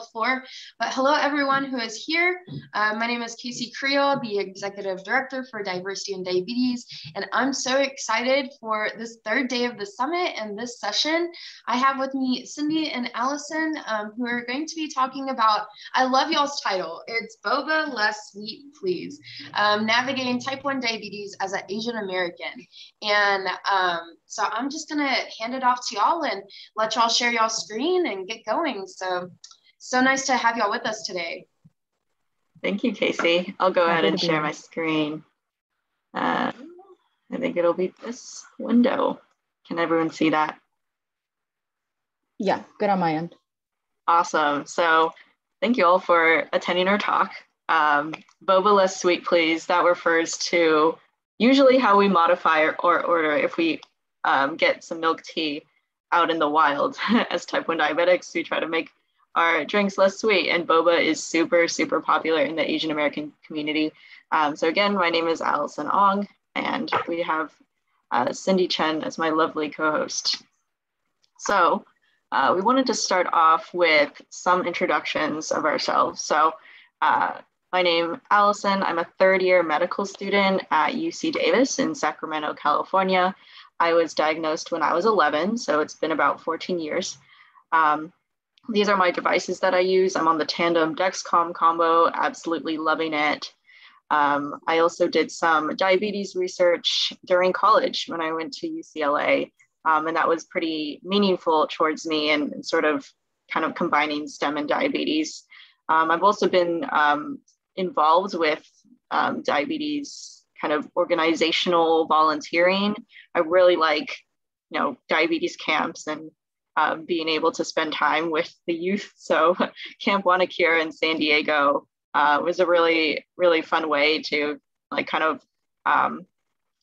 floor. But hello, everyone who is here. Uh, my name is Casey Creel, the Executive Director for Diversity in Diabetes, and I'm so excited for this third day of the summit and this session. I have with me Cindy and Allison, um, who are going to be talking about, I love y'all's title. It's Boba Less Sweet, Please, um, Navigating Type 1 Diabetes as an Asian American. And um, so I'm just gonna hand it off to y'all and let y'all share y'all screen and get going. So, so nice to have y'all with us today. Thank you, Casey. I'll go ahead and share my screen. Uh, I think it'll be this window. Can everyone see that? Yeah, good on my end. Awesome. So thank you all for attending our talk. Um, Boba less sweet, please. That refers to usually how we modify our, our order if we um, get some milk tea out in the wild. As type 1 diabetics, we try to make our drinks less sweet, and boba is super, super popular in the Asian American community. Um, so, again, my name is Allison Ong, and we have uh, Cindy Chen as my lovely co host. So, uh, we wanted to start off with some introductions of ourselves. So, uh, my name Allison. I'm a third year medical student at UC Davis in Sacramento, California. I was diagnosed when I was 11, so it's been about 14 years. Um, these are my devices that I use. I'm on the Tandem Dexcom combo, absolutely loving it. Um, I also did some diabetes research during college when I went to UCLA, um, and that was pretty meaningful towards me and, sort of kind of combining STEM and diabetes. Um, I've also been um, involved with um, diabetes kind of organizational volunteering. I really like, you know, diabetes camps and um, being able to spend time with the youth. So Camp Wanakura in San Diego uh, was a really, really fun way to like kind of um,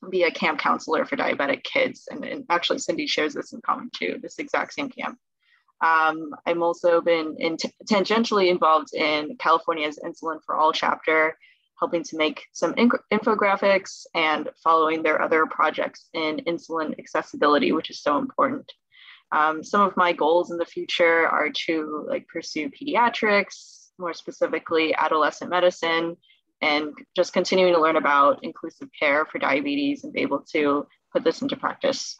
be a camp counselor for diabetic kids. And, and, actually Cindy shares this in common too, this exact same camp. Um, I'm also been in tangentially involved in California's Insulin for All chapter, helping to make some infographics and following their other projects in insulin accessibility, which is so important. Um, some of my goals in the future are to like pursue pediatrics, more specifically adolescent medicine, and just continuing to learn about inclusive care for diabetes and be able to put this into practice.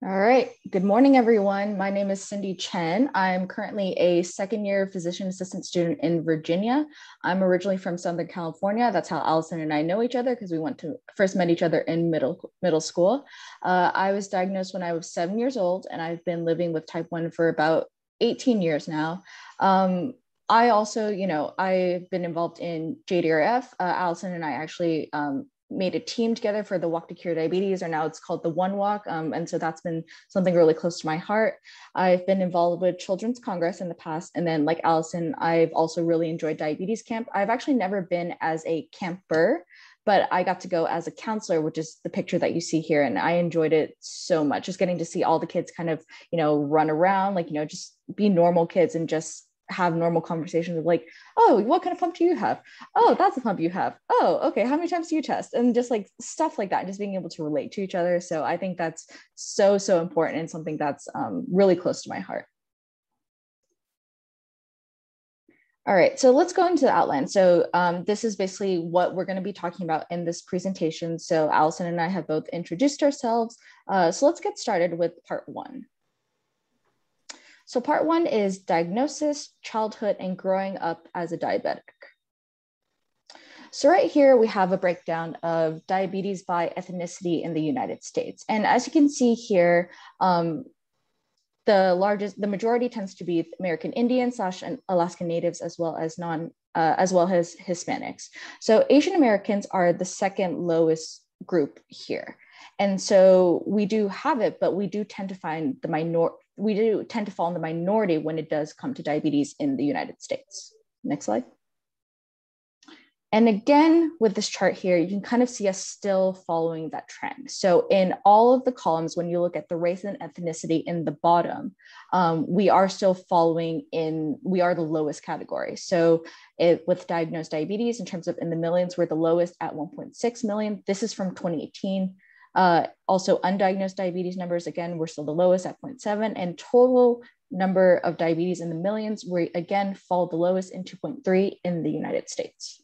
All right. Good morning, everyone. My name is Cindy Chen. I'm currently a second year physician assistant student in Virginia. I'm originally from Southern California. That's how Allison and I know each other because we went to first met each other in middle middle school. Uh, I was diagnosed when I was seven years old, and I've been living with type one for about 18 years now. Um, I also, you know, I've been involved in JDRF. Uh, Allison and I actually um, made a team together for the Walk to Cure Diabetes, or now it's called the One Walk. Um, and so that's been something really close to my heart. I've been involved with Children's Congress in the past. And then, like Allison, I've also really enjoyed Diabetes Camp. I've actually never been as a camper, but I got to go as a counselor, which is the picture that you see here. And I enjoyed it so much, just getting to see all the kids kind of, you know, run around, like, you know, just be normal kids and just have normal conversations of like, oh, what kind of pump do you have? Oh, that's the pump you have. Oh, okay. How many times do you test? And just like stuff like that, just being able to relate to each other. So I think that's so, so important and something that's um, really close to my heart. All right, so let's go into the outline. So um, this is basically what we're going to be talking about in this presentation. So Allison and I have both introduced ourselves. Uh, so let's get started with part one. So part one is diagnosis, childhood, and growing up as a diabetic. So right here, we have a breakdown of diabetes by ethnicity in the United States. And as you can see here, um, the largest, the majority tends to be American Indians slash Alaska Natives, as well as non, uh, as well as Hispanics. So Asian Americans are the second lowest group here. And so we do have it, but we do tend to find the minor, we do tend to fall in the minority when it does come to diabetes in the United States. Next slide. And again, with this chart here, you can kind of see us still following that trend. So in all of the columns, when you look at the race and ethnicity in the bottom, um, we are still following in, we are the lowest category. So it, with diagnosed diabetes, in terms of in the millions, we're the lowest at 1.6 million. This is from 2018. Uh, also, undiagnosed diabetes numbers, again, were still the lowest at 0.7, and total number of diabetes in the millions were again fall the lowest in 2.3 in the United States.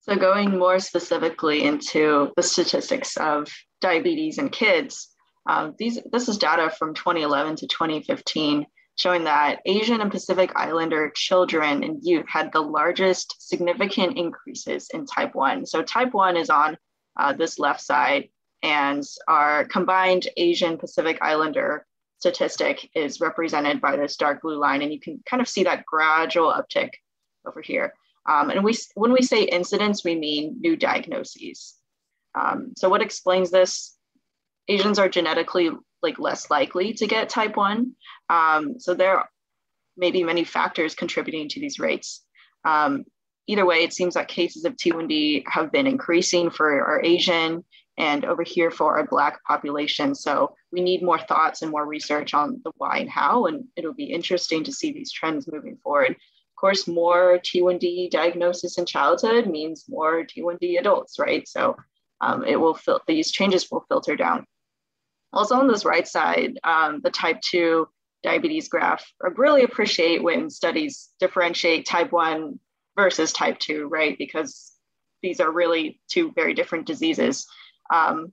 So going more specifically into the statistics of diabetes in kids, um, these, this is data from 2011 to 2015 showing that Asian and Pacific Islander children and youth had the largest significant increases in type 1. So type 1 is on uh, this left side, and our combined Asian Pacific Islander statistic is represented by this dark blue line, and you can kind of see that gradual uptick over here. Um, and we, when we say incidence, we mean new diagnoses. Um, so what explains this? Asians are genetically like less likely to get type 1. Um, so there may be many factors contributing to these rates. Um, either way, it seems that cases of T1D have been increasing for our Asian and over here for our Black population. So we need more thoughts and more research on the why and how, and it'll be interesting to see these trends moving forward. Of course, more T1D diagnosis in childhood means more T1D adults, right? So um, it will fil- these changes will filter down. Also on this right side, um, the type 2 diabetes graph, I really appreciate when studies differentiate type 1 versus type 2, right? Because these are really two very different diseases. Um,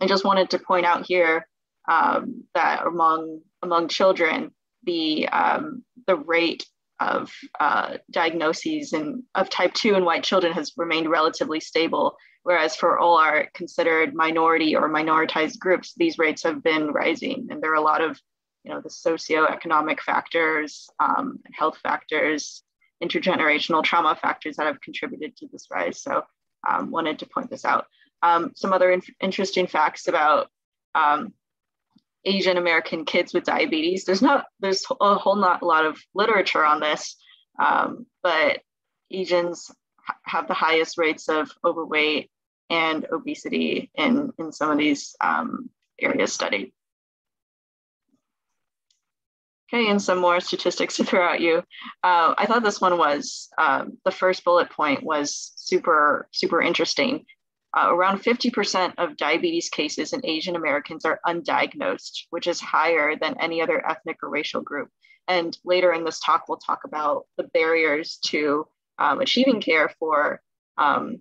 I just wanted to point out here um, that among among children, the um, the rate of uh, diagnoses and of type 2 in white children has remained relatively stable Whereas for all our considered minority or minoritized groups, these rates have been rising. And there are a lot of, you know, the socioeconomic factors, um, health factors, intergenerational trauma factors that have contributed to this rise. So um, wanted to point this out. Um, some other in interesting facts about um, Asian American kids with diabetes. There's not, there's a whole not a lot of literature on this, um, but Asians have the highest rates of overweight and obesity in, in some of these um, areas studied. Okay, and some more statistics to throw at you. Uh, I thought this one was, um, the first bullet point was super, super interesting. Uh, around 50% of diabetes cases in Asian Americans are undiagnosed, which is higher than any other ethnic or racial group. And later in this talk, we'll talk about the barriers to um, achieving care for um,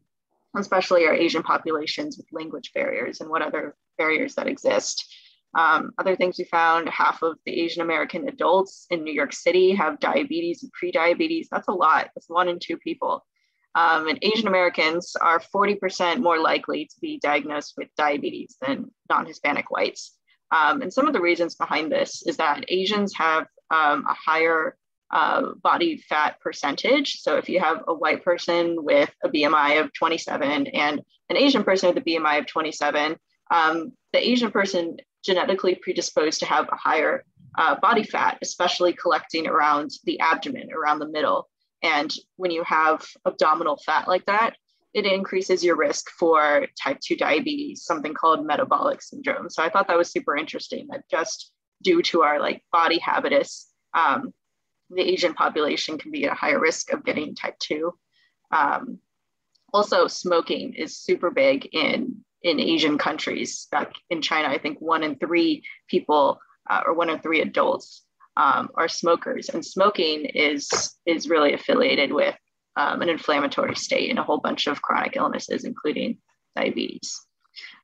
especially our Asian populations with language barriers and what other barriers that exist. Um, other things we found half of the Asian American adults in New York City have diabetes and prediabetes. That's a lot, that's one in two people. Um, and Asian Americans are 40% more likely to be diagnosed with diabetes than non Hispanic whites. Um, and some of the reasons behind this is that Asians have um, a higher uh, body fat percentage. So if you have a white person with a BMI of 27 and an Asian person with a BMI of 27, um, the Asian person genetically predisposed to have a higher uh, body fat, especially collecting around the abdomen, around the middle. And when you have abdominal fat like that, it increases your risk for type 2 diabetes, something called metabolic syndrome. So I thought that was super interesting that just due to our like body habitus, um, the Asian population can be at a higher risk of getting type 2. Um, also, smoking is super big in, in Asian countries. Back in China, I think one in three people uh, or one in three adults um, are smokers. And smoking is, is really affiliated with um, an inflammatory state and a whole bunch of chronic illnesses, including diabetes.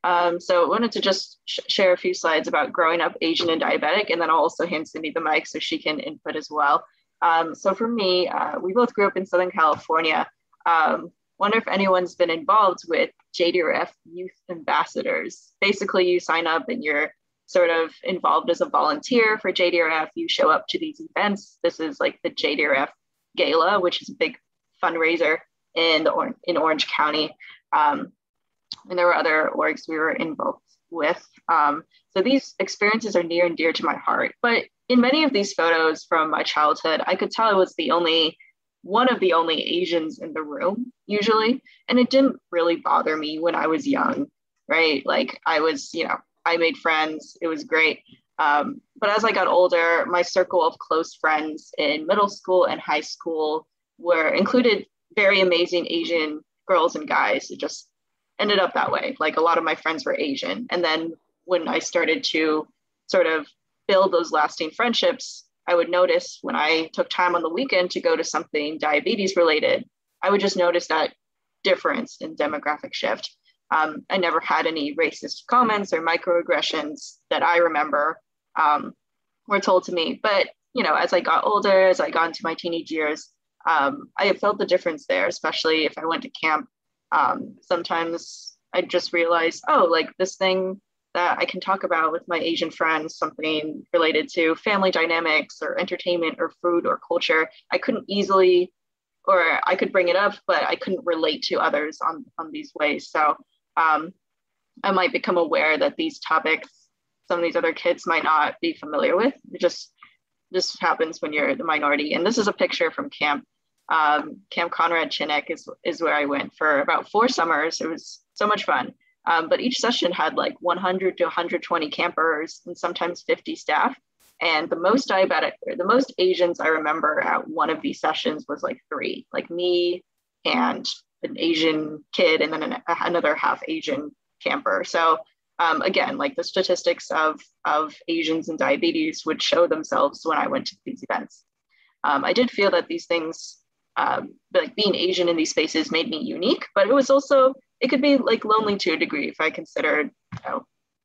Um, so I wanted to just sh share a few slides about growing up Asian and diabetic, and then I'll also hand Cindy the mic so she can input as well. Um, so for me, uh, we both grew up in Southern California. Um, wonder if anyone's been involved with JDRF Youth Ambassadors. Basically, you sign up and you're sort of involved as a volunteer for JDRF. You show up to these events. This is like the JDRF Gala, which is a big fundraiser in or in Orange County. Um, and there were other orgs we were involved with. Um, so these experiences are near and dear to my heart. But in many of these photos from my childhood, I could tell I was the only one of the only Asians in the room, usually. And it didn't really bother me when I was young, right? Like I was, you know, I made friends, it was great. Um, but as I got older, my circle of close friends in middle school and high school were included very amazing Asian girls and guys. It just ended up that way. Like a lot of my friends were Asian. And then when I started to sort of build those lasting friendships, I would notice when I took time on the weekend to go to something diabetes related, I would just notice that difference in demographic shift. Um, I never had any racist comments or microaggressions that I remember um, were told to me. But you know, as I got older, as I got into my teenage years, um, I felt the difference there, especially if I went to camp. Um, sometimes I just realized, oh, like this thing that I can talk about with my Asian friends, something related to family dynamics or entertainment or food or culture. I couldn't easily, or I could bring it up, but I couldn't relate to others on, on these ways. So um, I might become aware that these topics, some of these other kids might not be familiar with. It just just happens when you're the minority. And this is a picture from camp. Um, camp Conrad Chinnock is, is where I went for about four summers. It was so much fun. Um, but each session had like 100 to 120 campers and sometimes 50 staff. And the most diabetic, the most Asians I remember at one of these sessions was like three, like me and an Asian kid and then an, another half Asian camper. So um, again, like the statistics of, of Asians and diabetes would show themselves when I went to these events. Um, I did feel that these things, um, like being Asian in these spaces made me unique, but it was also, it could be like lonely to a degree if I considered you know,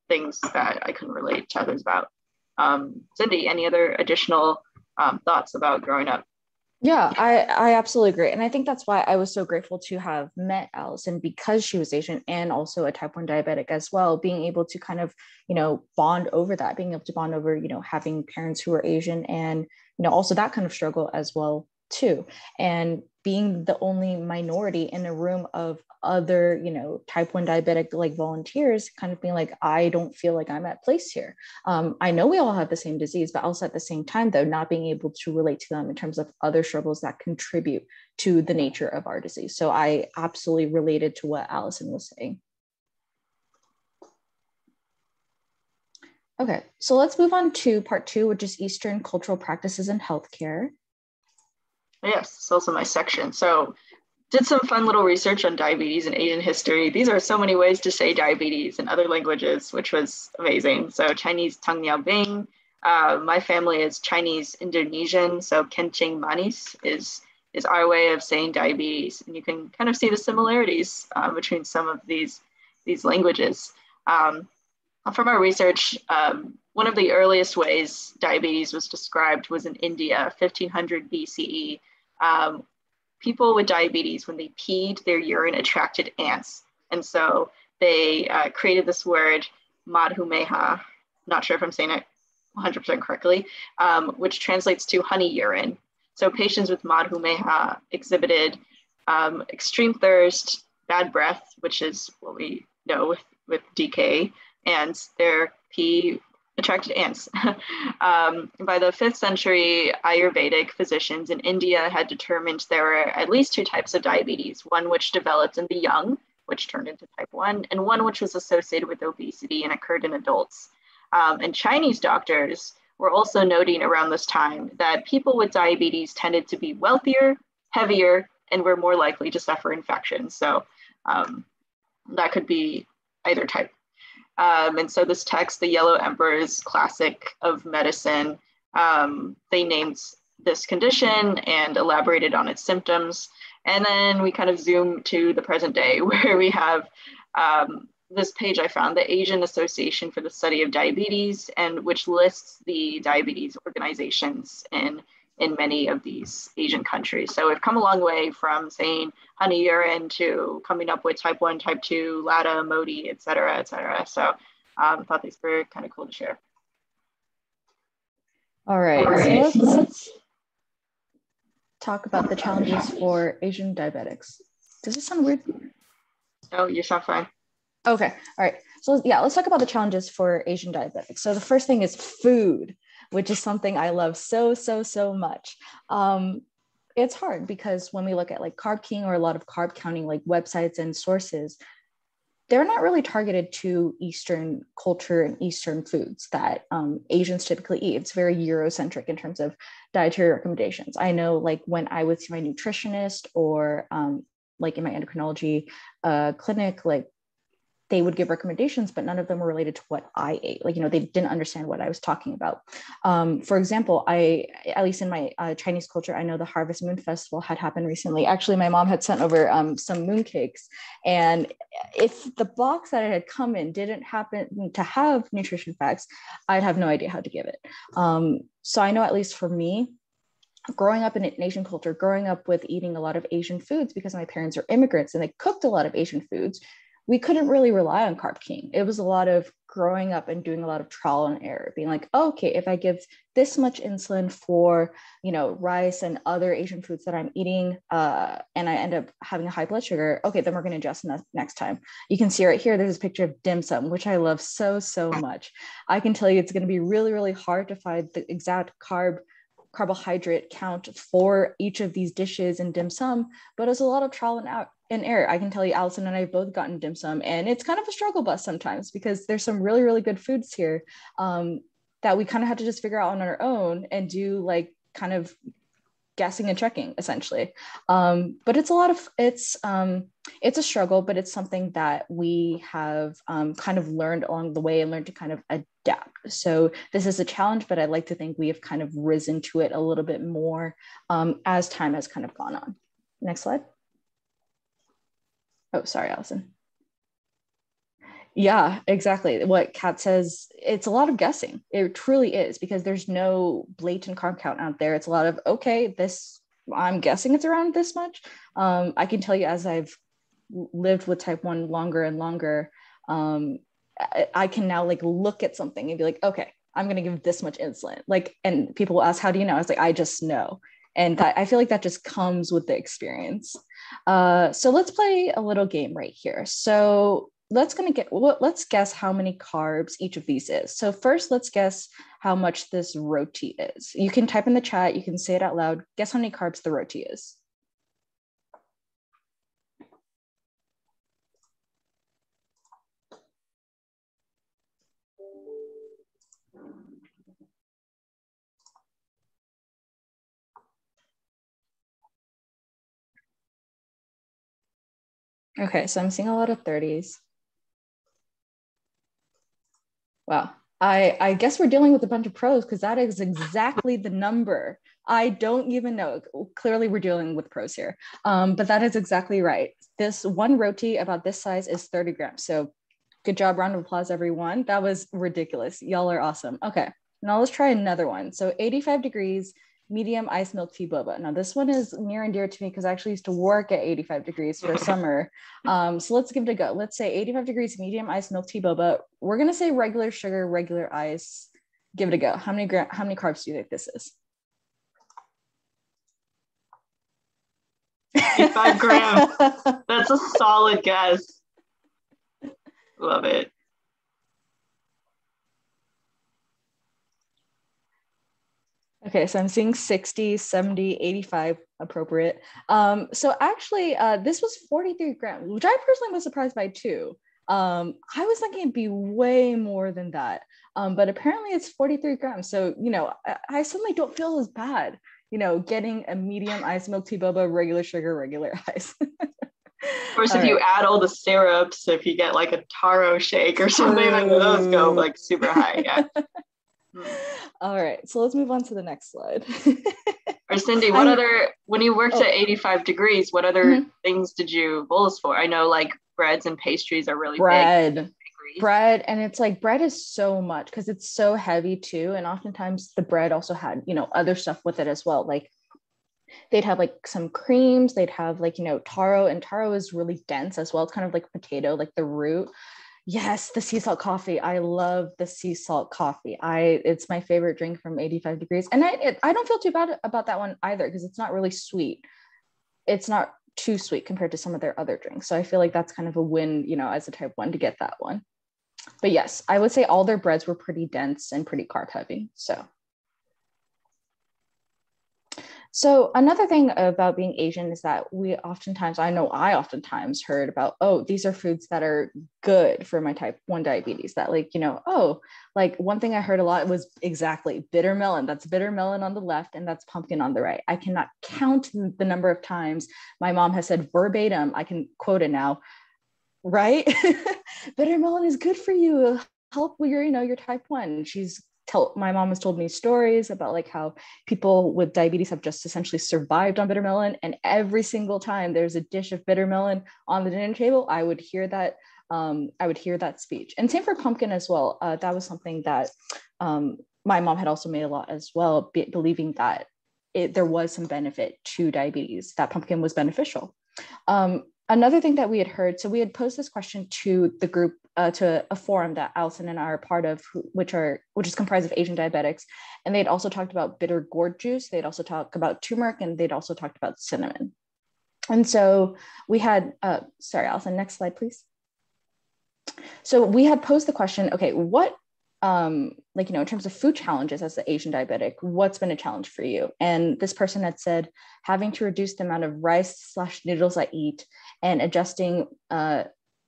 things that I couldn't relate to others about. Um, Cindy, any other additional um, thoughts about growing up? Yeah, I, I absolutely agree. And I think that's why I was so grateful to have met Allison because she was Asian and also a type 1 diabetic as well, being able to kind of, you know, bond over that, being able to bond over, you know, having parents who are Asian and, you know, also that kind of struggle as well too. And being the only minority in a room of other you know type 1 diabetic like volunteers kind of being like i don't feel like i'm at place here. Um, i know we all have the same disease but also at the same time though not being able to relate to them in terms of other struggles that contribute to the nature of our disease. So i absolutely related to what allison was saying. Okay, so let's move on to part two, which is Eastern cultural practices in healthcare. Yes, it's also my section. So did some fun little research on diabetes and Asian history. These are so many ways to say diabetes in other languages, which was amazing. So Chinese Tang Niao Bing. Uh, my family is Chinese Indonesian, so Kencing Manis is is our way of saying diabetes, and you can kind of see the similarities uh, between some of these these languages. Um, from our research, um, one of the earliest ways diabetes was described was in India, 1500 BCE. Um, people with diabetes, when they peed, their urine attracted ants. And so they uh, created this word, madhumeha, not sure if I'm saying it 100% correctly, um, which translates to honey urine. So patients with madhumeha exhibited um, extreme thirst, bad breath, which is what we know with, with DKA, and their pee attracted ants. um, by the fifth century, Ayurvedic physicians in India had determined there were at least two types of diabetes one which developed in the young, which turned into type 1, and one which was associated with obesity and occurred in adults. Um, and Chinese doctors were also noting around this time that people with diabetes tended to be wealthier, heavier, and were more likely to suffer infections. So um, that could be either type um, and so this text, The Yellow Emperor's Classic of Medicine, um, they named this condition and elaborated on its symptoms. And then we kind of zoom to the present day where we have um, this page I found, the Asian Association for the Study of Diabetes, and which lists the diabetes organizations in in many of these Asian countries. So we've come a long way from saying honey urine to coming up with type 1, type 2, LADA, MODY, et cetera, et cetera. So um, I um, thought these were kind of cool to share. All right, All right. So let's, let's talk about the challenges for Asian diabetics. Does this sound weird? No, you sound fine. Okay, all right. So yeah, let's talk about the challenges for Asian diabetics. So the first thing is food which is something I love so, so, so much. Um, it's hard because when we look at like Carb King or a lot of carb counting like websites and sources, they're not really targeted to Eastern culture and Eastern foods that um, Asians typically eat. It's very Eurocentric in terms of dietary recommendations. I know, like when I would see my nutritionist or um, like in my endocrinology uh, clinic, like they would give recommendations, but none of them were related to what I ate. Like, you know, they didn't understand what I was talking about. Um, for example, I, at least in my uh, Chinese culture, I know the Harvest Moon Festival had happened recently. Actually, my mom had sent over um, some moon cakes. And if the box that it had come in didn't happen to have nutrition facts, I'd have no idea how to give it. Um, so I know, at least for me, growing up in an Asian culture, growing up with eating a lot of Asian foods because my parents are immigrants and they cooked a lot of Asian foods, we couldn't really rely on Carb King. It was a lot of growing up and doing a lot of trial and error, being like, oh, okay, if I give this much insulin for, you know, rice and other Asian foods that I'm eating, uh, and I end up having a high blood sugar, okay, then we're going to adjust ne- next time. You can see right here, there's a picture of dim sum, which I love so, so much. I can tell you it's going to be really, really hard to find the exact carb carbohydrate count for each of these dishes in dim sum, but it's a lot of trial and out and error. I can tell you, Allison and I have both gotten dim sum, and it's kind of a struggle bus sometimes because there's some really, really good foods here um, that we kind of have to just figure out on our own and do like kind of guessing and checking essentially. Um, but it's a lot of it's um, it's a struggle, but it's something that we have um, kind of learned along the way and learned to kind of adapt. So this is a challenge, but I'd like to think we have kind of risen to it a little bit more um, as time has kind of gone on. Next slide. Oh, sorry, Allison. Yeah, exactly. What Kat says, it's a lot of guessing. It truly is because there's no blatant carb count out there. It's a lot of, okay, this, I'm guessing it's around this much. Um, I can tell you as I've lived with type 1 longer and longer, um, I, I can now like look at something and be like, okay, I'm going to give this much insulin. Like, and people will ask, how do you know? I was like, I just know and that i feel like that just comes with the experience uh, so let's play a little game right here so let's gonna get let's guess how many carbs each of these is. So first let's guess how much this roti is. You can type in the chat you can say it out loud. Guess how many carbs the roti is. Okay, so I'm seeing a lot of 30s. Wow. I, I guess we're dealing with a bunch of pros because that is exactly the number. I don't even know. Clearly, we're dealing with pros here, um, but that is exactly right. This one roti about this size is 30 grams. So, good job. Round of applause, everyone. That was ridiculous. Y'all are awesome. Okay, now let's try another one. So, 85 degrees, medium ice milk tea boba. Now this one is near and dear to me because I actually used to work at 85 degrees for summer. Um, so let's give it a go. Let's say 85 degrees medium ice milk tea boba. We're gonna say regular sugar, regular ice. Give it a go. How many gra- how many carbs do you think this is? Five grams. That's a solid guess. Love it. Okay, so I'm seeing 60, 70, 85 appropriate. Um, so actually, uh, this was 43 grams, which I personally was surprised by too. Um, I was thinking it'd be way more than that. Um, but apparently it's 43 grams. So, you know, I, I suddenly don't feel as bad, you know, getting a medium ice milk tea boba, regular sugar, regular ice. of course, if right. you add all the syrups, if you get like a taro shake or something, like those go like super high. Yeah. All right, so let's move on to the next slide. or Cindy, what I'm, other when you worked oh. at 85 degrees, what other mm-hmm. things did you bowls for? I know like breads and pastries are really bread. Big. Bread and it's like bread is so much because it's so heavy too. And oftentimes the bread also had, you know, other stuff with it as well. Like they'd have like some creams, they'd have like, you know, taro, and taro is really dense as well. It's kind of like potato, like the root. Yes, the sea salt coffee. I love the sea salt coffee. I it's my favorite drink from 85 degrees. And I it, I don't feel too bad about that one either because it's not really sweet. It's not too sweet compared to some of their other drinks. So I feel like that's kind of a win, you know, as a type 1 to get that one. But yes, I would say all their breads were pretty dense and pretty carb heavy. So so another thing about being Asian is that we oftentimes, I know I oftentimes heard about, oh, these are foods that are good for my type 1 diabetes. That like, you know, oh, like one thing I heard a lot was exactly bitter melon. That's bitter melon on the left and that's pumpkin on the right. I cannot count the number of times my mom has said verbatim, I can quote it now, right? bitter melon is good for you. Help with your, you know, your type one. She's tell my mom has told me stories about like how people with diabetes have just essentially survived on bitter melon and every single time there's a dish of bitter melon on the dinner table i would hear that um, i would hear that speech. And same for pumpkin as well. Uh, that was something that um, my mom had also made a lot as well be, believing that it, there was some benefit to diabetes that pumpkin was beneficial. Um, another thing that we had heard so we had posed this question to the group uh, to a forum that Allison and I are part of, which are which is comprised of Asian diabetics, and they'd also talked about bitter gourd juice. They'd also talked about turmeric, and they'd also talked about cinnamon. And so we had, uh, sorry, Allison, next slide, please. So we had posed the question, okay, what, um, like, you know, in terms of food challenges as the Asian diabetic, what's been a challenge for you? And this person had said, having to reduce the amount of rice slash noodles I eat and adjusting uh,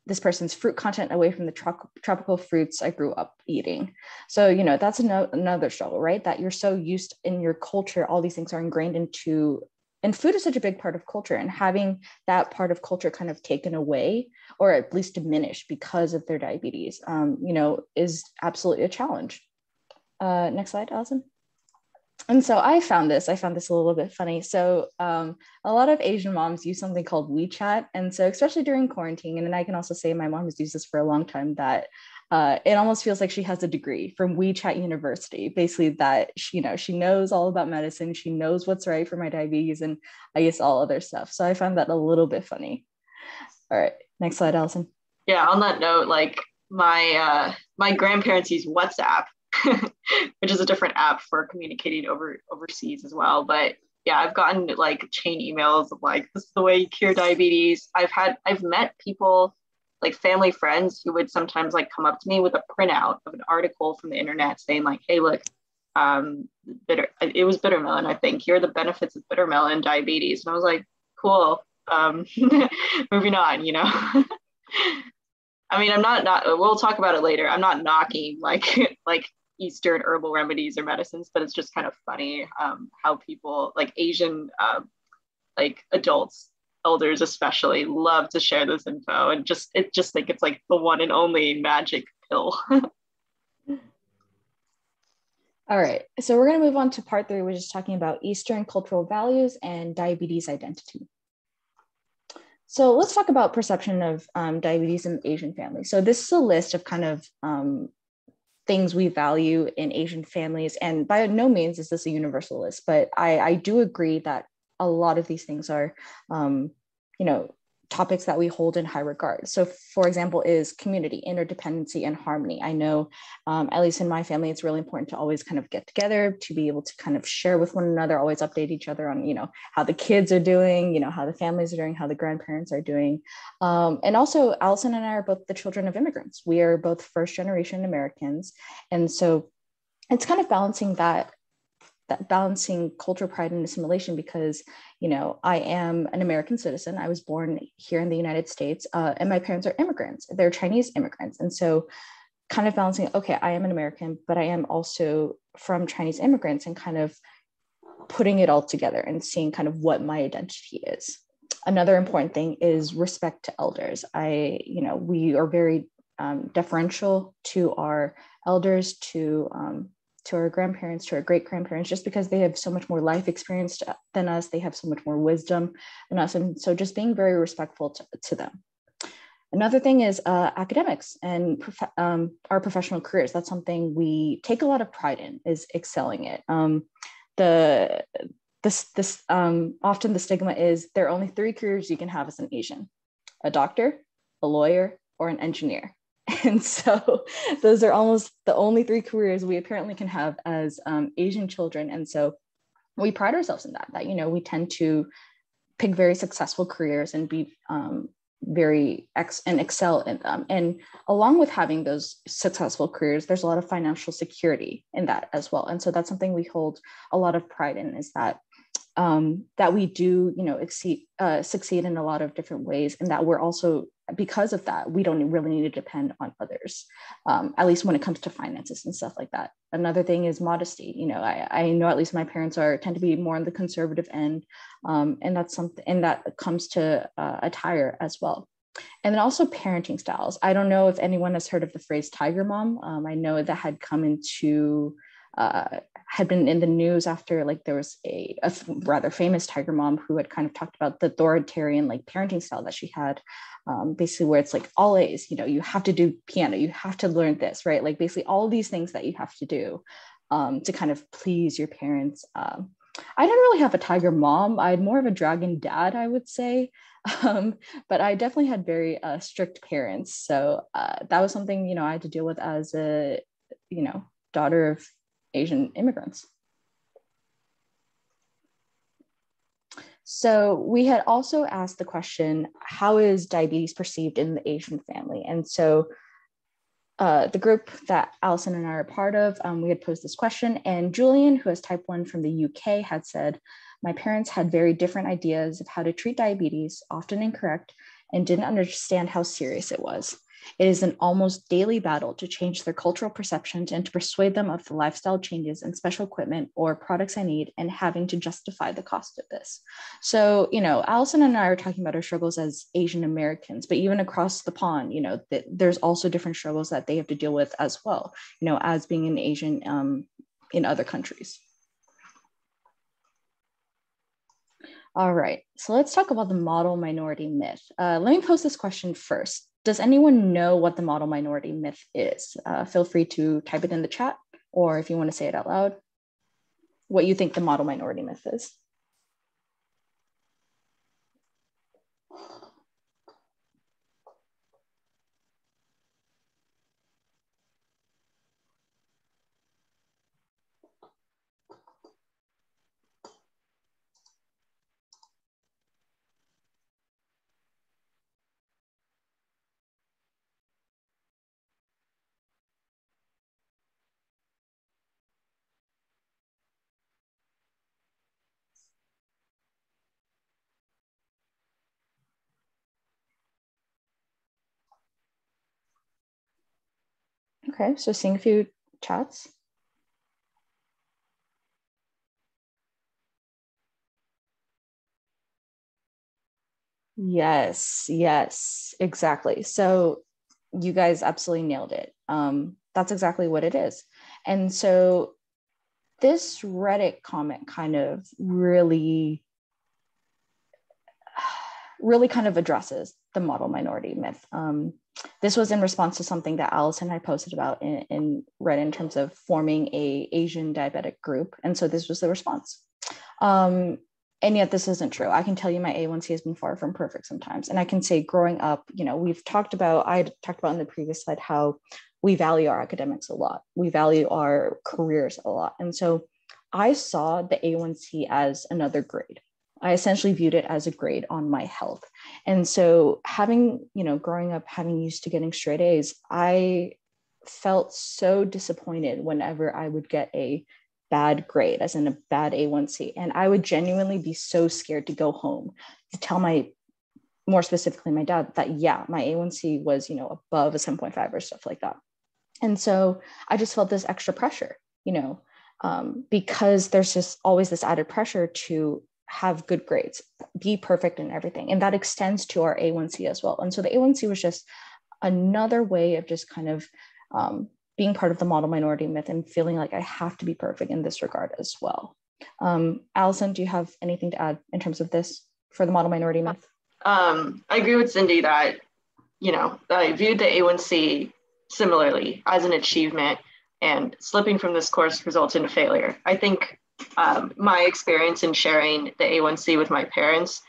this person's fruit content away from the tro- tropical fruits I grew up eating. So, you know, that's no- another struggle, right? That you're so used in your culture, all these things are ingrained into, and food is such a big part of culture, and having that part of culture kind of taken away or at least diminished because of their diabetes, um, you know, is absolutely a challenge. Uh, next slide, Allison and so I found this, I found this a little bit funny. So um, a lot of Asian moms use something called WeChat. And so especially during quarantine, and I can also say my mom has used this for a long time, that uh, it almost feels like she has a degree from WeChat University, basically that she, you know, she knows all about medicine, she knows what's right for my diabetes and I guess all other stuff. So I found that a little bit funny. All right, next slide, Allison. Yeah, on that note, like my uh, my grandparents use WhatsApp which is a different app for communicating over overseas as well. But yeah, I've gotten like chain emails of like this is the way you cure diabetes. I've had I've met people like family friends who would sometimes like come up to me with a printout of an article from the internet saying like, hey, look, um, bitter it was bitter melon, I think. Here are the benefits of bitter melon diabetes. And I was like, cool. Um, moving on, you know. I mean, I'm not not we'll talk about it later. I'm not knocking like like Eastern herbal remedies or medicines, but it's just kind of funny um, how people like Asian um, like adults, elders especially, love to share this info and just it just think it's like the one and only magic pill. All right, so we're going to move on to part three, which is talking about Eastern cultural values and diabetes identity. So let's talk about perception of um, diabetes in Asian families. So this is a list of kind of um, things we value in Asian families. And by no means is this a universalist, but I, I do agree that a lot of these things are, um, you know, topics that we hold in high regard. So, for example, is community, interdependency, and harmony. I know, um, at least in my family, it's really important to always kind of get together to be able to kind of share with one another, always update each other on, you know, how the kids are doing, you know, how the families are doing, how the grandparents are doing. Um, and also, Allison and I are both the children of immigrants. We are both first generation Americans. And so it's kind of balancing that that balancing culture pride and assimilation because you know i am an american citizen. I was born here in the united states uh, and my parents are immigrants. They're chinese immigrants. And so kind of balancing okay i am an american but i am also from chinese immigrants and kind of putting it all together and seeing kind of what my identity is. Another important thing is respect to elders. I you know we are very um, deferential to our elders to um, to our grandparents, to our great grandparents, just because they have so much more life experience than us, they have so much more wisdom than us. And so just being very respectful to, to them. Another thing is uh, academics and prof- um, our professional careers. That's something we take a lot of pride in, is excelling it. Um, the this this um, often the stigma is there are only three careers you can have as an Asian: a doctor, a lawyer, or an engineer. And so those are almost the only three careers we apparently can have as um, Asian children. And so we pride ourselves in that, that, you know, we tend to pick very successful careers and be um, very ex and excel in them. And along with having those successful careers, there's a lot of financial security in that as well. And so that's something we hold a lot of pride in is that um, that we do, you know, exceed, uh, succeed in a lot of different ways, and that we're also because of that, we don't really need to depend on others, um, at least when it comes to finances and stuff like that. Another thing is modesty. You know, I, I know at least my parents are tend to be more on the conservative end, um, and that's something, and that comes to uh, attire as well. and then also parenting styles. I don't know if anyone has heard of the phrase tiger mom. Um, I know that had come into uh, had been in the news after like there was a, a, rather famous tiger mom who had kind of talked about the authoritarian like parenting style that she had um, basically where it's like all a's you know you have to do piano you have to learn this right? Like basically all these things that you have to do um, to kind of please your parents um, i didn't really have a tiger mom. I had more of a dragon dad i would say um, but i definitely had very uh, strict parents. So uh, that was something you know i had to deal with as a you know daughter of Asian immigrants. So we had also asked the question, how is diabetes perceived in the Asian family? And so uh, the group that Allison and I are part of, um, we had posed this question and Julian, who has type one from the UK had said, my parents had very different ideas of how to treat diabetes, often incorrect, and didn't understand how serious it was. It is an almost daily battle to change their cultural perceptions and to persuade them of the lifestyle changes and special equipment or products I need and having to justify the cost of this. So, you know, Allison and I are talking about our struggles as Asian Americans, but even across the pond, you know, th- there's also different struggles that they have to deal with as well, you know, as being an Asian um, in other countries. All right, so let's talk about the model minority myth. Uh, let me pose this question first does anyone know what the model minority myth is? Uh, feel free to type it in the chat, or if you want to say it out loud, what you think the model minority myth is. Okay, so seeing a few chats. Yes, yes, exactly. So you guys absolutely nailed it. Um, that's exactly what it is. And so this Reddit comment kind of really, really kind of addresses the model minority myth. Um, this was in response to something that Allison had posted about in, in Reddit in terms of forming a Asian diabetic group. And so this was the response. Um, and yet this isn't true. I can tell you my A1C has been far from perfect sometimes. And I can say growing up, you know, we've talked about, I talked about in the previous slide how we value our academics a lot. We value our careers a lot. And so I saw the A1C as another grade. I essentially viewed it as a grade on my health. And so having, you know, growing up having used to getting straight A's, I felt so disappointed whenever I would get a bad grade, as in a bad A1C. And I would genuinely be so scared to go home to tell my, more specifically, my dad that, yeah, my A1C was, you know, above a 7.5 or stuff like that. And so I just felt this extra pressure, you know, um, because there's just always this added pressure to have good grades, be perfect in everything. And that extends to our A1C as well. And so the A1C was just another way of just kind of um, being part of the model minority myth and feeling like I have to be perfect in this regard as well. Um, Allison, do you have anything to add in terms of this for the model minority myth? Um, I agree with Cindy that, you know, I viewed the A1C similarly as an achievement and slipping from this course results in a failure. I think um, my experience in sharing the A1C with my parents,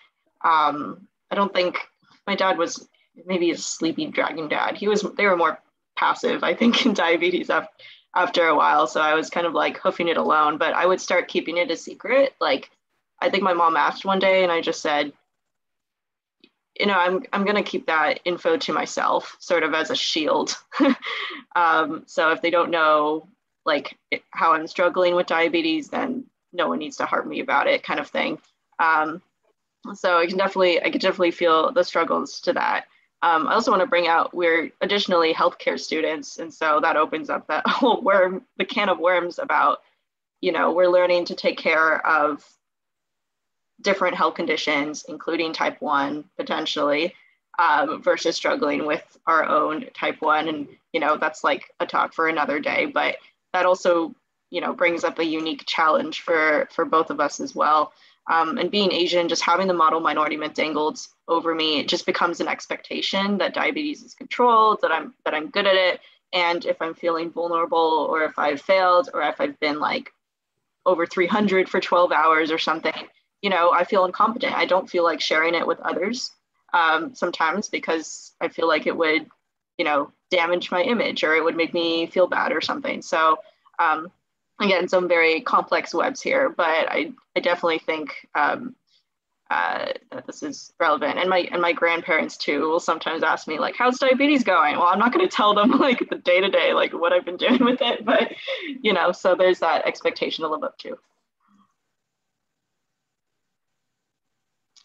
um, I don't think my dad was maybe a sleepy dragon dad. He was, they were more passive, I think, in diabetes after, after a while. So I was kind of like hoofing it alone, but I would start keeping it a secret. Like, I think my mom asked one day and I just said, you know, I'm, I'm going to keep that info to myself sort of as a shield. um, so if they don't know like how I'm struggling with diabetes, then no one needs to harm me about it, kind of thing. Um, so I can definitely, I can definitely feel the struggles to that. Um, I also want to bring out we're additionally healthcare students, and so that opens up that whole worm, the can of worms about, you know, we're learning to take care of different health conditions, including type one potentially. um, versus struggling with our own type 1 and you know that's like a talk for another day but that also you know brings up a unique challenge for for both of us as well. Um, and being asian just having the model minority myth dangled over me it just becomes an expectation that diabetes is controlled that i'm that i'm good at it. And if i'm feeling vulnerable or if i've failed or if i've been like over 300 for 12 hours or something you know i feel incompetent. I don't feel like sharing it with others um, sometimes because i feel like it would you know damage my image or it would make me feel bad or something. So um, again some very complex webs here but i, I definitely think um, uh, that this is relevant. And my and my grandparents too will sometimes ask me like how's diabetes going? Well i'm not going to tell them like the day to day like what i've been doing with it but you know so there's that expectation to live up to.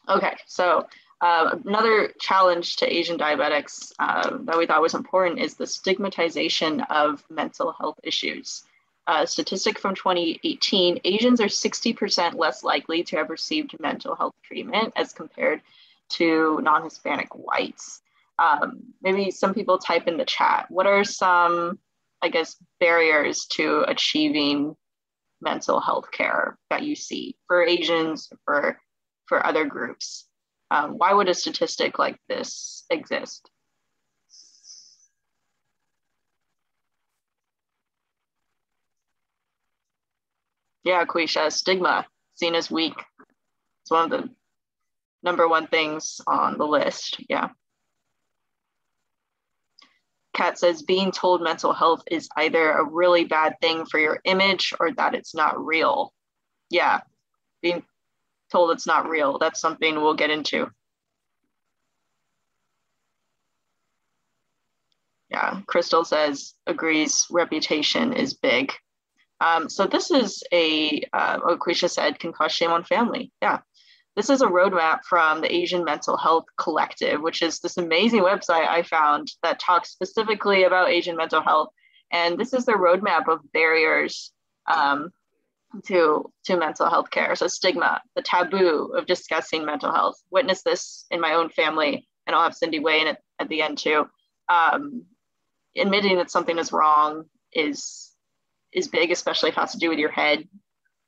Okay so uh, another challenge to Asian diabetics uh, that we thought was important is the stigmatization of mental health issues. A statistic from 2018, Asians are 60% less likely to have received mental health treatment as compared to non-Hispanic whites. Um, maybe some people type in the chat, what are some, I guess, barriers to achieving mental health care that you see for Asians, for, for other groups? Um, why would a statistic like this exist? Yeah, Quisha, stigma, seen as weak. It's one of the number one things on the list. Yeah. Kat says being told mental health is either a really bad thing for your image or that it's not real. Yeah, being told it's not real. That's something we'll get into. Yeah, Crystal says, agrees, reputation is big. Um, so this is a, uh, Oquisha said, can cause shame on family. Yeah. This is a roadmap from the Asian Mental Health Collective, which is this amazing website I found that talks specifically about Asian mental health. And this is the roadmap of barriers um, to to mental health care. So stigma, the taboo of discussing mental health. Witness this in my own family, and I'll have Cindy weigh in at, at the end too. Um, admitting that something is wrong is is big, especially if it has to do with your head,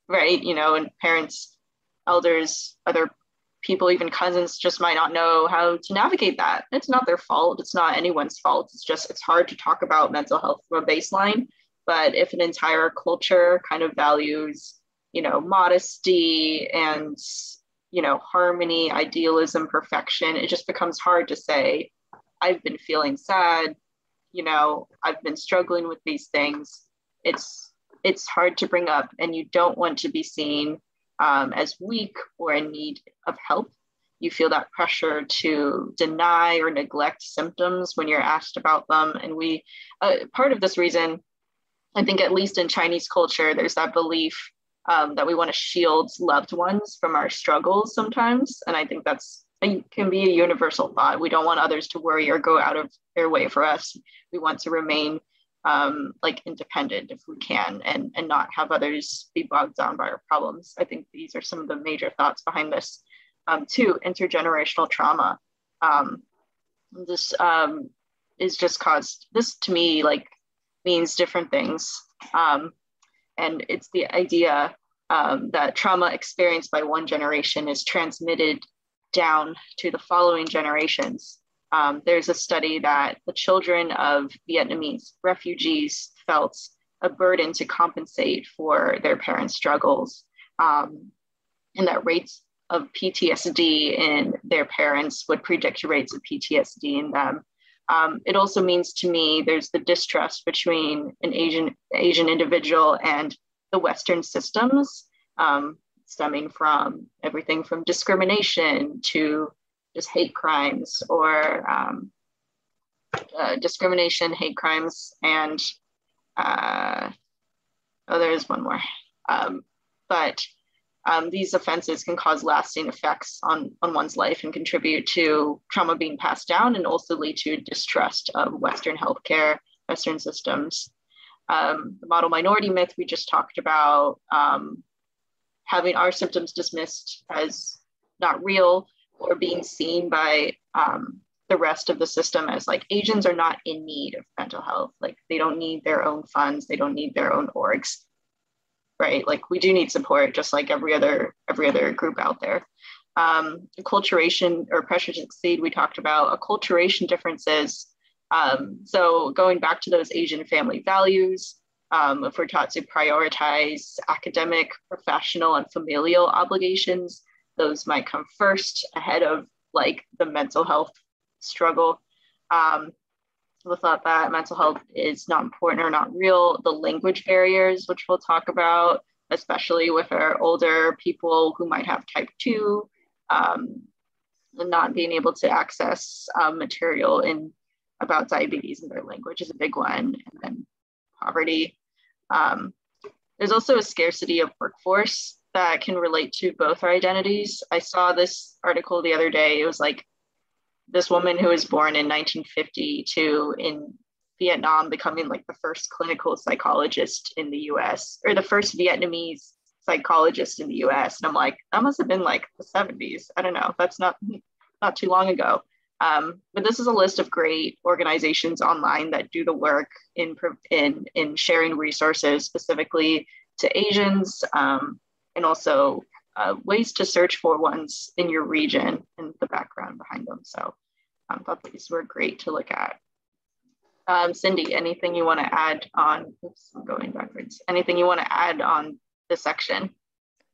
right? You know, and parents, elders, other people, even cousins, just might not know how to navigate that. It's not their fault. It's not anyone's fault. It's just it's hard to talk about mental health from a baseline but if an entire culture kind of values, you know, modesty and, you know, harmony, idealism, perfection, it just becomes hard to say, I've been feeling sad, you know, I've been struggling with these things. It's it's hard to bring up, and you don't want to be seen um, as weak or in need of help. You feel that pressure to deny or neglect symptoms when you're asked about them. And we, uh, part of this reason I think at least in Chinese culture, there's that belief um, that we want to shield loved ones from our struggles sometimes, and I think that's a, can be a universal thought. We don't want others to worry or go out of their way for us. We want to remain um, like independent if we can, and and not have others be bogged down by our problems. I think these are some of the major thoughts behind this. Um, two, intergenerational trauma. Um, this um, is just caused this to me like means different things. Um, and it's the idea um, that trauma experienced by one generation is transmitted down to the following generations. Um, there's a study that the children of Vietnamese refugees felt a burden to compensate for their parents' struggles, um, and that rates of PTSD in their parents would predict rates of PTSD in them. Um, it also means to me there's the distrust between an Asian Asian individual and the Western systems, um, stemming from everything from discrimination to just hate crimes or um, uh, discrimination, hate crimes, and uh, oh, there is one more. Um, but um, these offenses can cause lasting effects on, on one's life and contribute to trauma being passed down and also lead to distrust of Western healthcare, Western systems. Um, the model minority myth we just talked about, um, having our symptoms dismissed as not real or being seen by um, the rest of the system as like Asians are not in need of mental health. Like they don't need their own funds, they don't need their own orgs, right? Like we do need support, just like every other every other group out there. Um, acculturation or pressure to succeed, we talked about acculturation differences. Um, so going back to those Asian family values, um, if we're taught to prioritize academic, professional, and familial obligations, those might come first ahead of like the mental health struggle. Um, the thought that mental health is not important or not real, the language barriers, which we'll talk about, especially with our older people who might have type 2, um, not being able to access um, material in about diabetes in their language is a big one, and then poverty. Um, there's also a scarcity of workforce that can relate to both our identities. I saw this article the other day. It was like this woman who was born in 1952 in Vietnam becoming like the first clinical psychologist in the US or the first Vietnamese psychologist in the US. And I'm like, that must have been like the 70s. I don't know. That's not not too long ago. Um, but this is a list of great organizations online that do the work in in in sharing resources specifically to Asians um, and also uh, ways to search for ones in your region and the background behind them. So I um, thought these were great to look at. Um, Cindy, anything you want to add on? Oops, I'm going backwards. Anything you want to add on this section?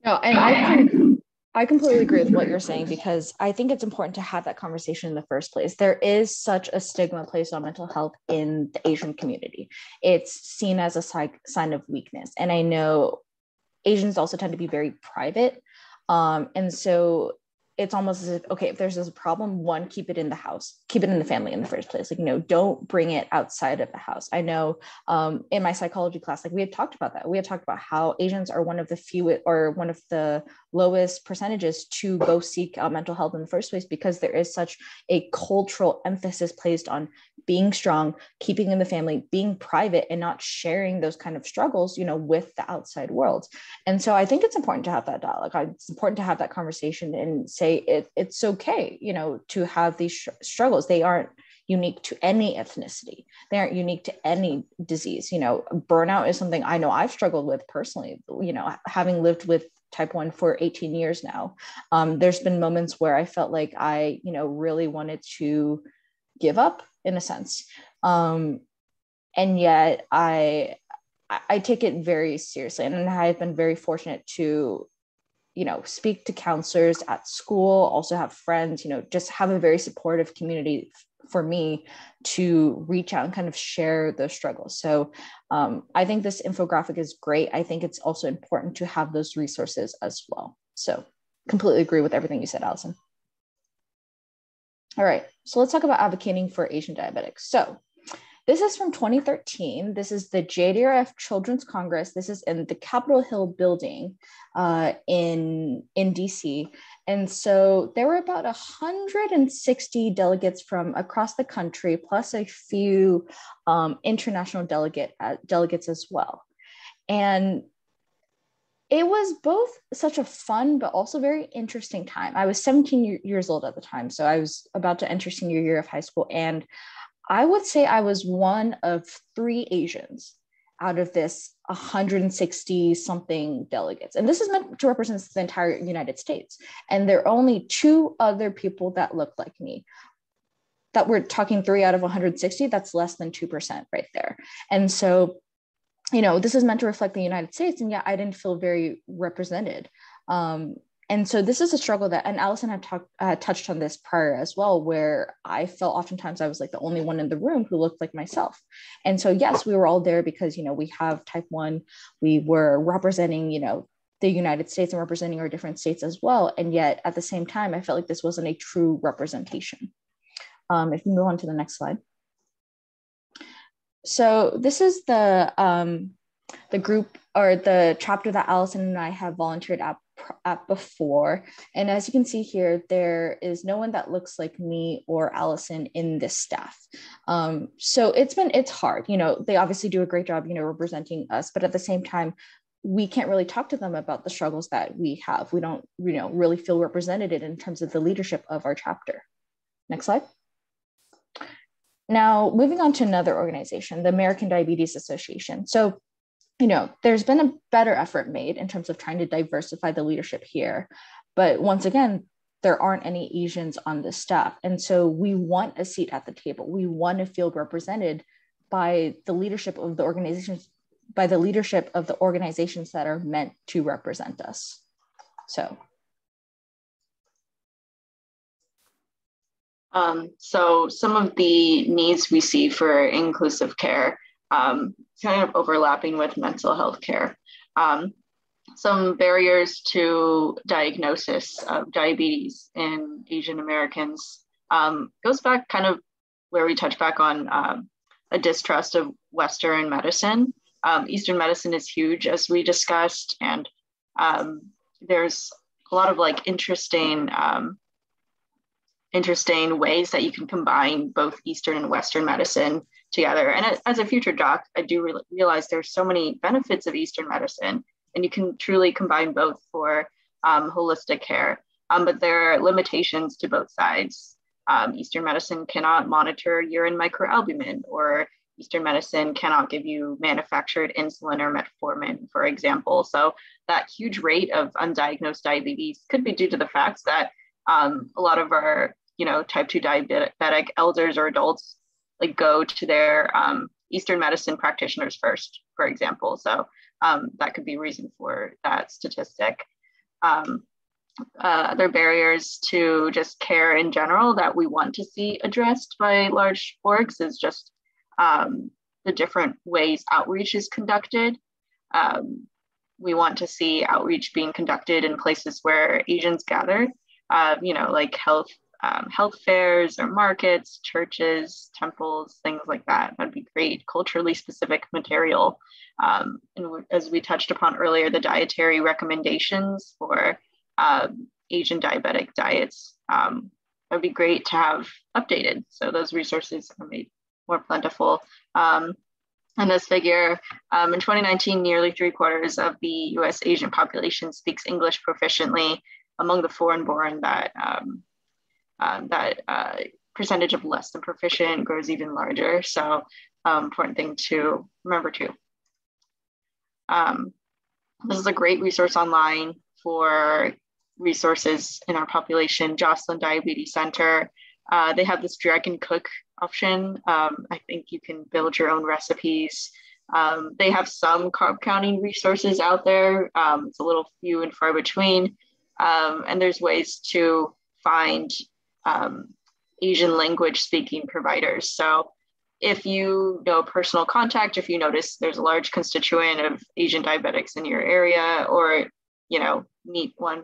No, and I I completely agree with what you're saying because I think it's important to have that conversation in the first place. There is such a stigma placed on mental health in the Asian community. It's seen as a sign of weakness. And I know Asians also tend to be very private. Um, and so it's almost as if okay if there's a problem one keep it in the house keep it in the family in the first place. Like you know don't bring it outside of the house. I know um, in my psychology class like we had talked about that. We had talked about how asians are one of the few or one of the lowest percentages to go seek uh, mental health in the first place because there is such a cultural emphasis placed on being strong keeping in the family being private and not sharing those kind of struggles you know with the outside world. And so i think it's important to have that dialogue. It's important to have that conversation and say it, it's okay you know to have these sh- struggles. They aren't unique to any ethnicity. They aren't unique to any disease you know. Burnout is something i know i've struggled with personally you know having lived with type 1 for 18 years now. Um, there's been moments where i felt like i you know really wanted to give up in a sense. Um, and yet i i take it very seriously and i've been very fortunate to you know speak to counselors at school also have friends you know just have a very supportive community for me to reach out and kind of share those struggles. So um, i think this infographic is great. I think it's also important to have those resources as well. So completely agree with everything you said allison. All right so let's talk about advocating for asian diabetics. So this is from 2013. This is the JDRF Children's Congress. This is in the Capitol Hill building uh, in, in DC. And so there were about 160 delegates from across the country, plus a few um, international delegate, uh, delegates as well. And it was both such a fun but also very interesting time. I was 17 years old at the time, so I was about to enter senior year of high school, and I would say I was one of three Asians out of this 160 something delegates. And this is meant to represent the entire United States. And there are only two other people that look like me. That we're talking three out of 160, that's less than 2% right there. And so, you know, this is meant to reflect the United States. And yet I didn't feel very represented. Um, and so this is a struggle that and allison had talked uh, touched on this prior as well where i felt oftentimes i was like the only one in the room who looked like myself. And so yes we were all there because you know we have type 1 we were representing you know the united states and representing our different states as well. And yet at the same time i felt like this wasn't a true representation. Um, if you move on to the next slide. So this is the um, the group or the chapter that allison and i have volunteered at before. And as you can see here, there is no one that looks like me or Allison in this staff. Um, so it's been, it's hard, you know, they obviously do a great job, you know, representing us, but at the same time, we can't really talk to them about the struggles that we have. We don't, you know, really feel represented in terms of the leadership of our chapter. Next slide. Now, moving on to another organization, the American Diabetes Association. So, you know, there's been a better effort made in terms of trying to diversify the leadership here. But once again, there aren't any Asians on the staff. And so we want a seat at the table. We want to feel represented by the leadership of the organizations, by the leadership of the organizations that are meant to represent us. So Um, so some of the needs we see for inclusive care, um, kind of overlapping with mental health care. Um, some barriers to diagnosis of diabetes in Asian Americans um, goes back kind of where we touch back on um, a distrust of Western medicine. Um, Eastern medicine is huge, as we discussed, and there's a lot of like interesting um, interesting ways that you can combine both Eastern and Western medicine together. And as a future doc, I do re- realize there's so many benefits of Eastern medicine, and you can truly combine both for um, holistic care. Um, but there are limitations to both sides. Um, Eastern medicine cannot monitor urine microalbumin, or Eastern medicine cannot give you manufactured insulin or metformin, for example. So that huge rate of undiagnosed diabetes could be due to the fact that um, a lot of our you know type 2 diabetic elders or adults like go to their um, eastern medicine practitioners first for example. So um, that could be reason for that statistic. Um, uh, other barriers to just care in general that we want to see addressed by large orgs is just um, the different ways outreach is conducted. Um, we want to see outreach being conducted in places where asians gather uh, you know, like health um, health fairs or markets, churches, temples, things like that. That'd be great. Culturally specific material. Um, and as we touched upon earlier, the dietary recommendations for um, Asian diabetic diets um, would be great to have updated. So those resources are made more plentiful. Um, and this figure, um, in 2019, nearly three quarters of the US Asian population speaks English proficiently among the foreign born that um, um, that uh, percentage of less than proficient grows even larger. So um, important thing to remember too. Um, this is a great resource online for resources in our population, Joslin Diabetes Center. Uh, they have this drag and cook option. Um, I think you can build your own recipes. Um, they have some carb counting resources out there. Um, it's a little few and far between. Um, and there's ways to find um, Asian language speaking providers. So if you know personal contact, if you notice there's a large constituent of Asian diabetics in your area, or you know meet one,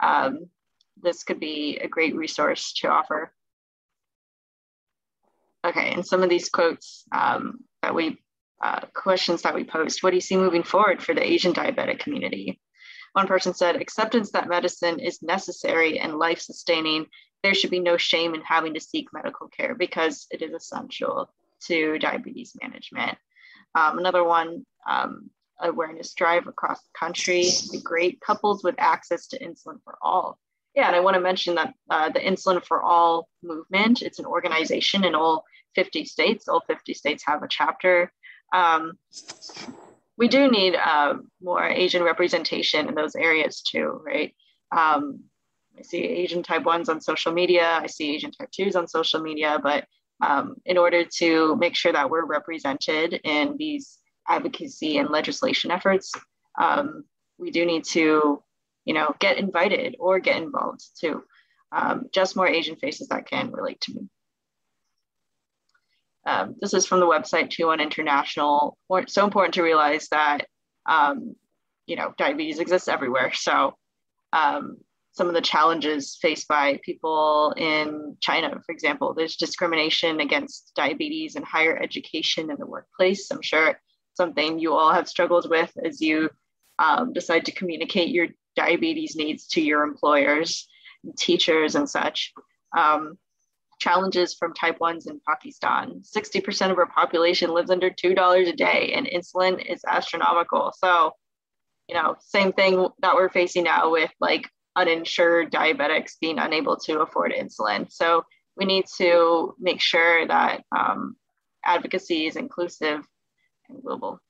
um, this could be a great resource to offer. Okay, and some of these quotes um, that we uh, questions that we post. What do you see moving forward for the Asian diabetic community? One person said, acceptance that medicine is necessary and life sustaining there should be no shame in having to seek medical care because it is essential to diabetes management. Um, another one, um, awareness drive across the country, the great couples with access to insulin for all. Yeah, and I want to mention that uh, the Insulin for All movement, it's an organization in all 50 states. All 50 states have a chapter. Um, we do need uh, more Asian representation in those areas too, right? Um, I see Asian type 1s on social media, I see Asian type 2s on social media, but um, in order to make sure that we're represented in these advocacy and legislation efforts, um, we do need to, you know, get invited or get involved too. Um, just more Asian faces that can relate to me. Um, this is from the website T1International. So important to realize that, um, you know, diabetes exists everywhere. So um, some of the challenges faced by people in China, for example. There's discrimination against diabetes and higher education in the workplace. I'm sure something you all have struggled with as you um, decide to communicate your diabetes needs to your employers, and teachers, and such. Um, challenges from type 1s in Pakistan. 60% of our population lives under $2 a day, and insulin is astronomical. So, you know, same thing that we're facing now with like uninsured diabetics being unable to afford insulin. So we need to make sure that um, advocacy is inclusive and global.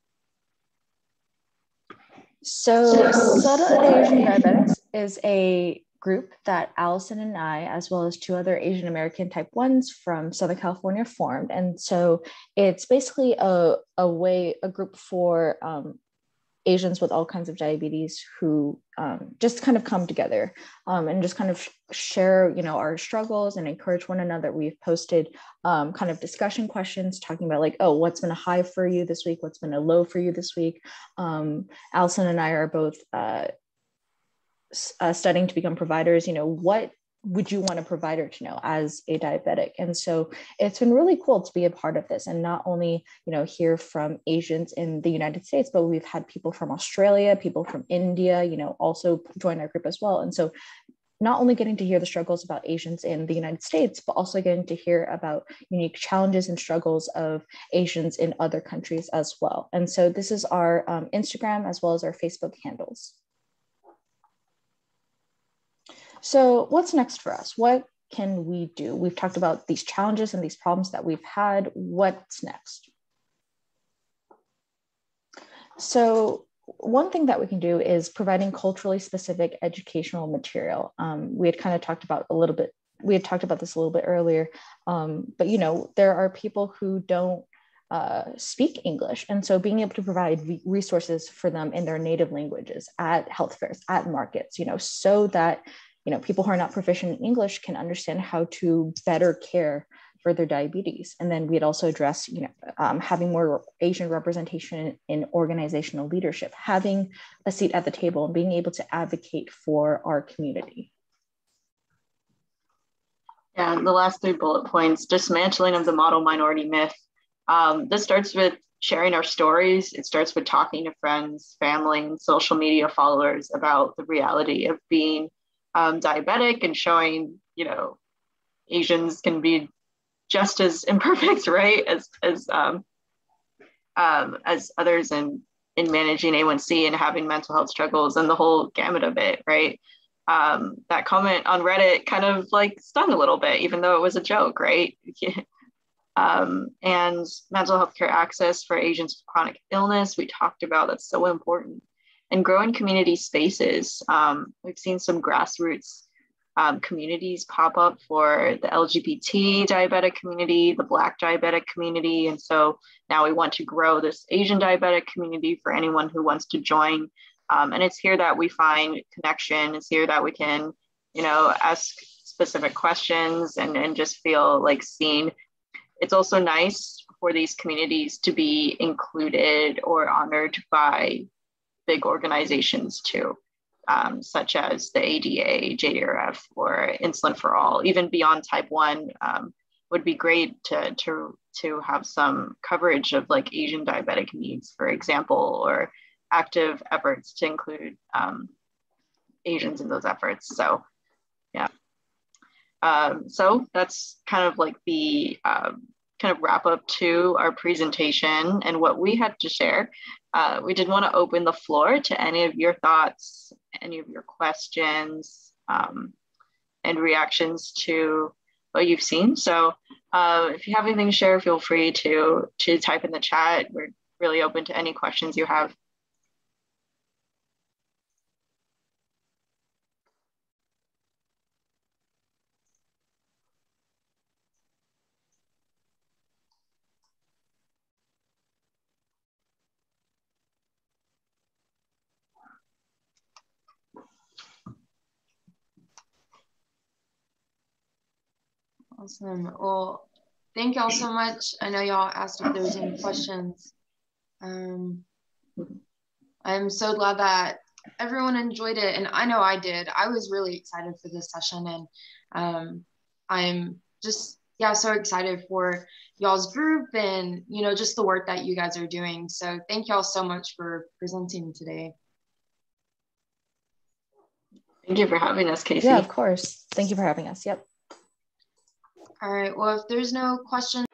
So, Subtle Asian Diabetics is a group that Allison and I, as well as two other Asian American type ones from Southern California, formed. And so it's basically a, a way, a group for um, Asians with all kinds of diabetes who um, just kind of come together um, and just kind of share, you know, our struggles and encourage one another. We've posted um, kind of discussion questions talking about like, oh, what's been a high for you this week? What's been a low for you this week? Um, Allison and I are both uh, uh, studying to become providers. You know, what would you want a provider to know as a diabetic? And so it's been really cool to be a part of this and not only you know hear from asians in the united states but we've had people from australia people from india you know also join our group as well. And so not only getting to hear the struggles about asians in the united states but also getting to hear about unique challenges and struggles of asians in other countries as well. And so this is our um, instagram as well as our facebook handles so, what's next for us? What can we do? We've talked about these challenges and these problems that we've had. What's next? So, one thing that we can do is providing culturally specific educational material. Um, we had kind of talked about a little bit, we had talked about this a little bit earlier, um, but you know, there are people who don't uh, speak English. And so being able to provide resources for them in their native languages at health fairs, at markets, you know, so that you know people who are not proficient in english can understand how to better care for their diabetes. And then we'd also address you know um, having more asian representation in organizational leadership having a seat at the table and being able to advocate for our community. Yeah the last three bullet points dismantling of the model minority myth. Um, this starts with sharing our stories. It starts with talking to friends family and social media followers about the reality of being um, diabetic and showing, you know, Asians can be just as imperfect, right, as as um, um, as others in in managing A1C and having mental health struggles and the whole gamut of it, right? Um, that comment on Reddit kind of like stung a little bit, even though it was a joke, right? um, and mental health care access for Asians with chronic illness, we talked about that's so important and grow in community spaces. Um, we've seen some grassroots um, communities pop up for the LGBT diabetic community, the Black diabetic community. And so now we want to grow this Asian diabetic community for anyone who wants to join. Um, and it's here that we find connection. It's here that we can, you know, ask specific questions and, and just feel like seen. It's also nice for these communities to be included or honored by big organizations too, um, such as the ADA, JDRF, or Insulin for All, even beyond type 1, um, would be great to, to, to have some coverage of like Asian diabetic needs, for example, or active efforts to include um, Asians in those efforts. So, yeah. Um, so that's kind of like the um, kind of wrap up to our presentation and what we had to share. Uh, we did want to open the floor to any of your thoughts, any of your questions, um, and reactions to what you've seen. So uh, if you have anything to share, feel free to, to type in the chat. We're really open to any questions you have. Awesome. Well, thank y'all so much. I know y'all asked if there was any questions. Um, I'm so glad that everyone enjoyed it, and I know I did. I was really excited for this session, and um, I'm just yeah so excited for y'all's group and you know just the work that you guys are doing. So thank y'all so much for presenting today. Thank you for having us, Casey. Yeah, of course. Thank you for having us. Yep. All right, well, if there's no questions,